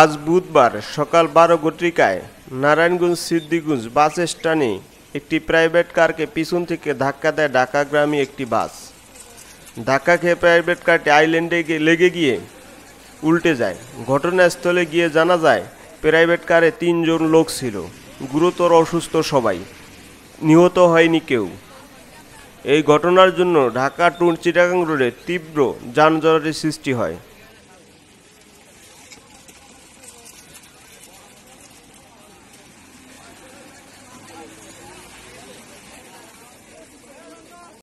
আজ বুধবার সকাল বারো ঘটিকায় নারায়ণগঞ্জ সিদ্দিগঞ্জ বাস স্ট্যান্ডে একটি প্রাইভেট কারকে পিছন থেকে ধাক্কা দেয় ঢাকাগ্রামী একটি বাস। ধাক্কা খেয়ে প্রাইভেট কারটি আইল্যান্ডে লেগে গিয়ে উল্টে যায়। ঘটনাস্থলে গিয়ে জানা যায় প্রাইভেট কারে তিনজন লোক ছিল। গুরুতর অসুস্থ সবাই। নিহত হয়নি কেউ। এই ঘটনার জন্য ঢাকা টু চিটাগাং রোডে তীব্র যানজটের সৃষ্টি হয়।